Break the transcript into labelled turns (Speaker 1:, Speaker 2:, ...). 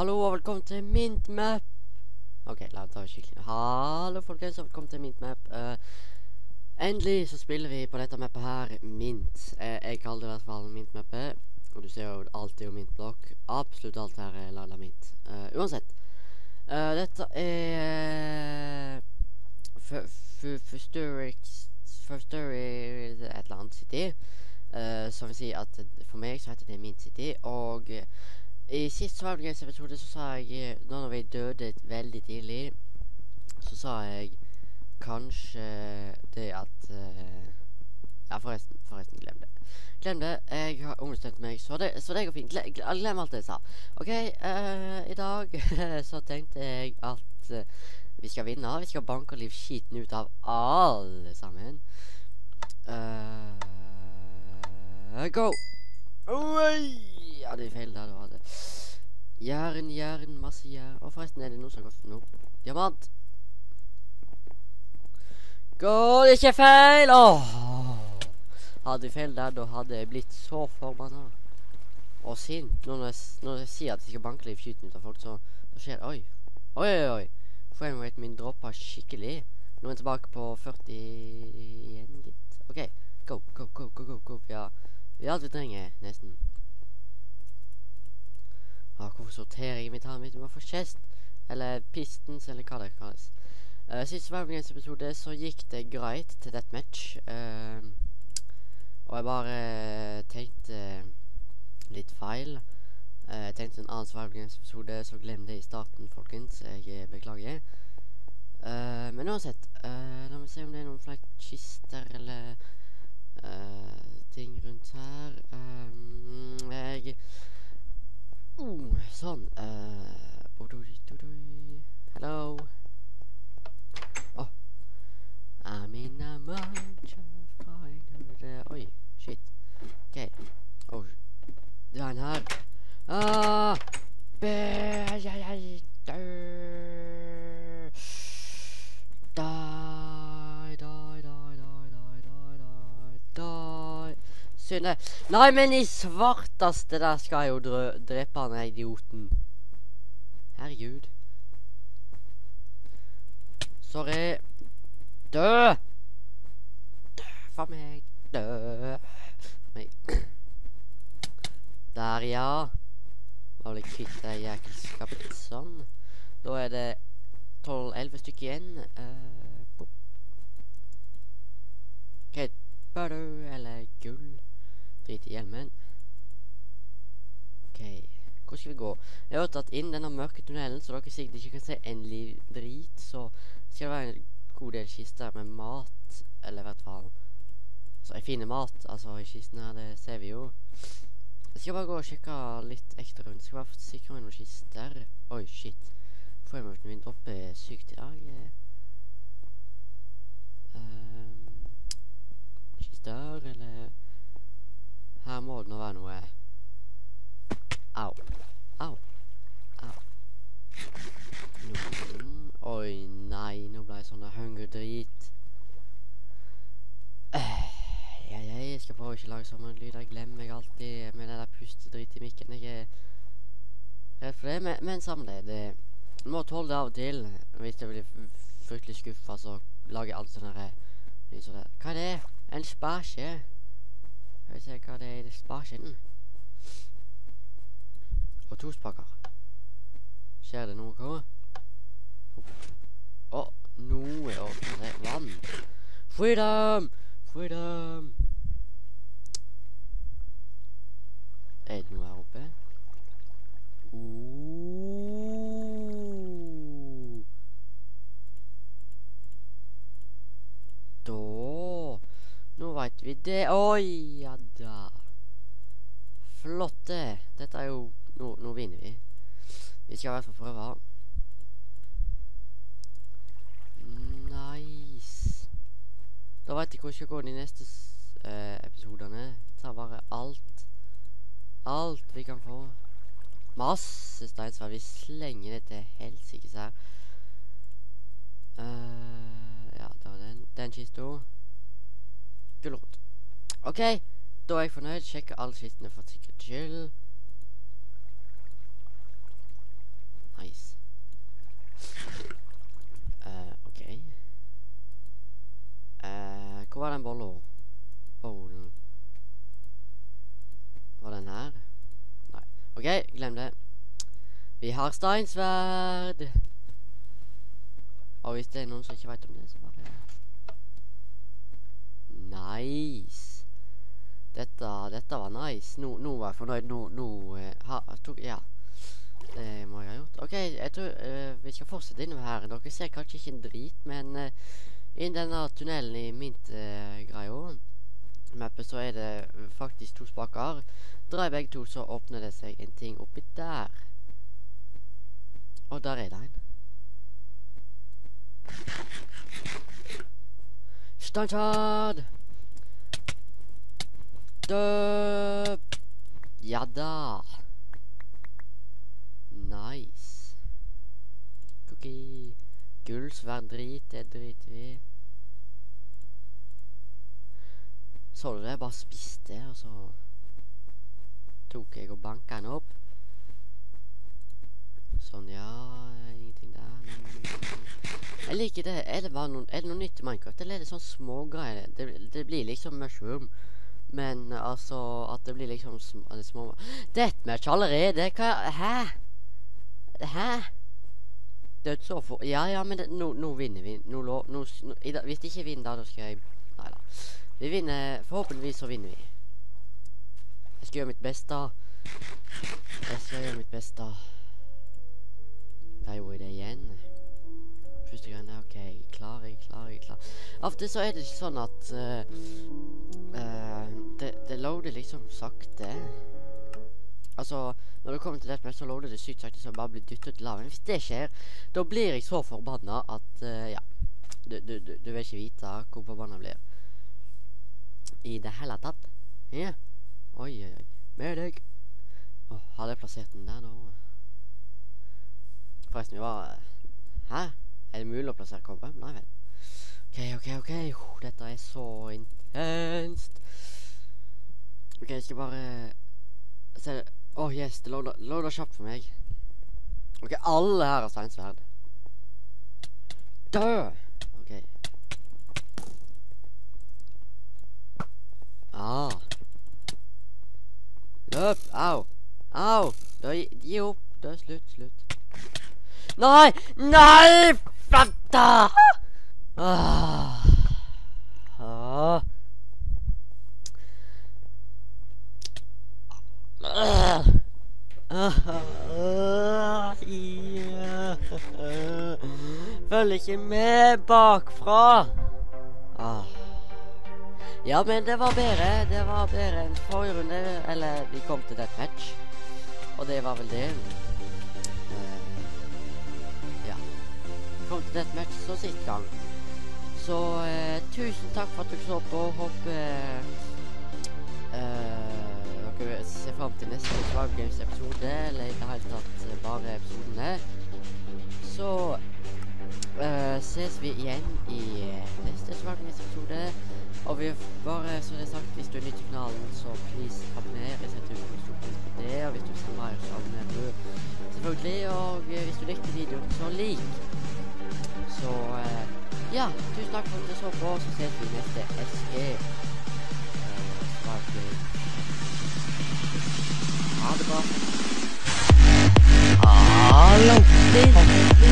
Speaker 1: Hallo og velkommen til Mintmap. OK, la oss ta skikkelig. Hallo, folkens, og velkommen til Mintmap. Uh, endelig så spiller vi på dette mappet her Mint. Uh, jeg kaller det i hvert fall Mintmappet. Og du ser jo alltid jo Mintblokk. Absolutt alt her er lagd Mint. Uh, uansett. Dette er Fusturic et eller annet city. Som vil si at for meg så heter det Mint City. Og i sist Svalbardgames-episode så sa jeg Nå Når vi døde veldig tidlig, så sa jeg kanskje det at uh, Ja, forresten. Forresten, glem det. Glem det. Jeg har ombestemt meg, så det, så det går fint. Glem, glem alt det jeg sa. OK, uh, i dag så tenkte jeg at uh, vi skal vinne. Vi skal banke livskiten ut av alle sammen. go! Oi! Ja, det er feil der du hadde. Jern, jern, masse jern. Og forresten, er det noe som har gått nå? Diamant! Går det ikke feil? Åh! Hadde jeg feil der, da hadde jeg blitt så forbanna. Og sint. Når jeg, når jeg sier at jeg skal banke litt skyten ut av folk, så, så skjer det Oi. Oi, oi, oi. Framerate min droppa skikkelig. Nå er jeg tilbake på 40 igjen, gitt. OK. Go, go, go, go, go. go. Vi har, vi har alt vi trenger, nesten. Hvorfor sorterer jeg inventaret mitt? Få chest, eller pistons, eller hva det kalles. Uh, sist Surviving-episode så gikk det greit til deathmatch. Uh, og jeg bare tenkte litt feil. Uh, jeg tenkte en annen Surviving-episode, så glem det i starten, folkens. Jeg beklager. Uh, men uansett, uh, la meg se om det er noen flere kister eller ting rundt her. Um, jeg Uh, sånn. Uh, Hello. Oh. I'm in a bunch of kind Oi, shit. OK. Oh, det er en her. Ah! Be jeg, jeg, Die, die, die, die, die, die, die. Synne. Nei, men i svarteste der skal jeg jo drepe han idioten. Herregud. Sorry. Dø! Dø for meg. Dø for meg. Der, ja. Var vel kvitt det jækelskapet sånn. Da er det 12-11 stykker igjen. Uh, OK. Bado eller gull? Drit i hjelmen. OK. Hvor skal vi gå? Jeg har tatt inn denne mørke tunnelen, så dere sikkert ikke kan se endelig drit. Så skal det være en god del kister med mat, eller i hvert fall Så jeg finner mat, altså, i kisten her. Det ser vi jo. Jeg skal bare gå og sjekke litt ekstra rundt. Skal bare sikre meg noen kister. Oi, shit. Frameworken min dropper sykt i dag. Um, kister, eller her må det nå være noe Au. Au. Au. Noen Oi, nei, nå ble jeg sånn hungerdrit. Uh, ja, jeg skal prøve å ikke lage sånne lyder. Jeg glemmer meg alltid med den der pustedrit i mikken. Jeg er redd for det, men, men samme det. Du må tåle det av og til. Hvis jeg blir fryktelig skuffa, så lager jeg alltid sånne lyd. Hva er det? En spasje? Skal vi se hva det er i sparskinnen. Og to spaker. Skjer det noe? Å, oh, noe åpner det. Vann. Freedom! Freedom! Er det noe her oppe? Oh. Da Nå veit vi det. Oi, ja da. Flotte. Dette er jo Nå, nå vinner vi. Vi skal i hvert fall prøve. Nice. Da veit jeg hvor jeg skal gå de neste eh, episodene. Tar bare alt. Alt vi kan få. Masse steinsvær. Vi slenger det til helsikes her. Uh, ja, var den. Den kista. Gulrot. OK, da er jeg fornøyd. Sjekker alle skitten for sikkerhets skyld. Nice. Uh, OK. Uh, hvor var den bolla? Bowlen. Var den her? Nei. OK, glem det. Vi har steinsverd. Og hvis det er noen som ikke veit om det, så bare Nice. Dette, dette var nice. Nå, nå var jeg fornøyd. Nå, nå eh, ha, tok, Ja. Det må jeg ha gjort. OK, jeg tror uh, vi skal fortsette innover her. Dere ser kanskje ikke en drit, men uh, innen denne tunnelen i mint-greia mappet så er det faktisk to spaker. Drar jeg begge to, så åpner det seg en ting oppi der. Og der er det en. Steinkjad! Dø... Ja da. Nice. Cookie. Gullsverd drit, det driter vi. Så du det? Jeg bare spiste, og så tok jeg og banka den opp. Sånn, ja Ingenting der. Jeg liker det. Er det, noen, er det noe nytt i Minecraft, eller er det sånn smågreier? Det, det blir liksom mushroom. Men altså At det blir liksom sm det små Deathmatch allerede? Hva Hæ? Hæ? Dødsoffer Ja, ja, men det, nå, nå vinner vi. Nå, nå, nå, i dag- hvis ikke vinner, da, da skal jeg Nei da. Vi vinner Forhåpentligvis så vinner vi. Jeg skal gjøre mitt beste. Jeg skal gjøre mitt beste. Jeg gjorde det igjen. Første gangen OK, klar, jeg klar, jeg klar. Av og til så er det ikke sånn at eh, eh, det loader liksom sakte. Altså, når det kommer til dette, så loader det sykt sakte, så jeg bare blir dyttet til laven. Hvis det skjer, da blir jeg så forbanna at uh, Ja. Du, du, du, du vil ikke vite hvor forbanna jeg blir. I det hele tatt. Ja. Oi, oi, oi. Med deg. Åh, hadde jeg plassert den der, da? Forresten, vi var Hæ? Er det mulig å plassere kobber? Nei vel. OK, OK, OK. Oh, dette er så intenst. OK, jeg skal bare se det. Å, oh, yes, det loader, kjapt for meg. OK, alle her har steinsverd. Dø! OK. Ah. Løp! Au! Au! Da, gi opp. Da, slutt, slutt. Nei! Nei! Fatta! Ah. Ah. Ah. Ah. Ja. Følger ikke med bakfra. Ah. Ja, men det var bedre. Det var bedre enn forrige runde. Eller vi kom til deathmatch. Og det var vel det. Eh, ja. Vi kom til deathmatch så sist gang. Så eh, tusen takk for at dere så på. Håper eh, dere se fram til neste Swag Games-episode. Eller i det hele tatt eh, bare episodene. Så uh, ses vi igjen i eh, neste Swag Games-episode. Og vi bare, som det er sagt, hvis du er ny til kanalen, så please abonner. Jeg setter stor pris på det. Og hvis du ser mer, så abonner du selvfølgelig. Og hvis du likte videoen, så lik. Så uh, ja, tusen takk for at du så på. Så ses vi neste SG. Eh, 啊的，哥，好，那我们直接。